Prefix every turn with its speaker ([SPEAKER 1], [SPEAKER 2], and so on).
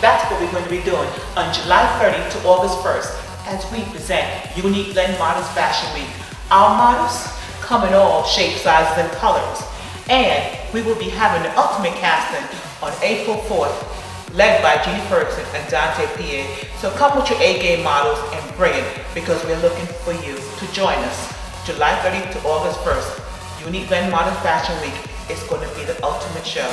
[SPEAKER 1] That's what we're going to be doing on July 30th to August 1st as we present Unique Blend Models Fashion Week. Our models come in all shapes, sizes, and colors. And we will be having the ultimate casting on April 4th, led by Jeannie Ferguson and Dante P.A. So come with your A-game models and bring it because we're looking for you to join us July 30th to August 1st. Unique Blend Models Fashion Week is going to be the ultimate show.